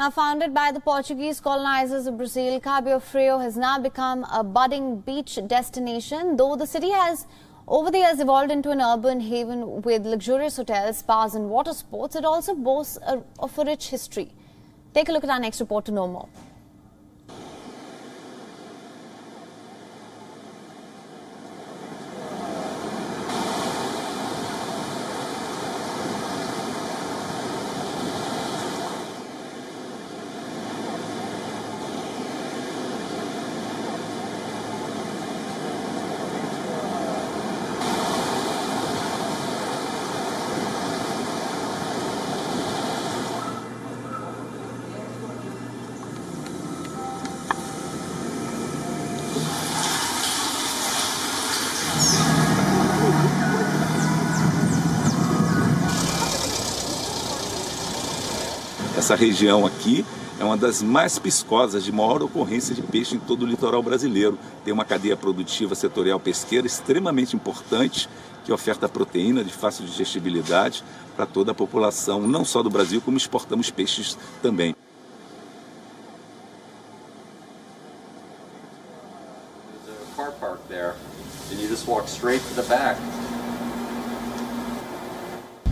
Now founded by the Portuguese colonizers of Brazil, Cabo Frio has now become a budding beach destination, though the city has over the years evolved into an urban haven with luxurious hotels, spas and water sports. It also boasts a, of a rich history. Take a look at our next report to know more. Essa região aqui é uma das mais piscosas, de maior ocorrência de peixe em todo o litoral brasileiro. Tem uma cadeia produtiva setorial pesqueira extremamente importante, que oferta proteína de fácil digestibilidade para toda a população, não só do Brasil, como exportamos peixes também. There's a car park there, and you just walk straight to the back.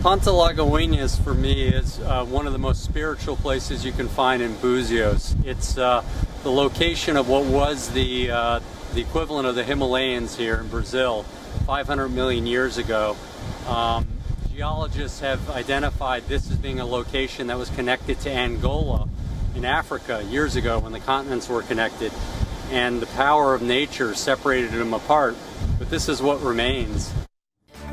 Ponta Lagoinhas for me is uh, one of the most spiritual places you can find in Buzios. It's uh, the location of what was the, uh, the equivalent of the Himalayas here in Brazil 500 million years ago. Um, geologists have identified this as being a location that was connected to Angola in Africa years ago when the continents were connected and the power of nature separated them apart, but this is what remains.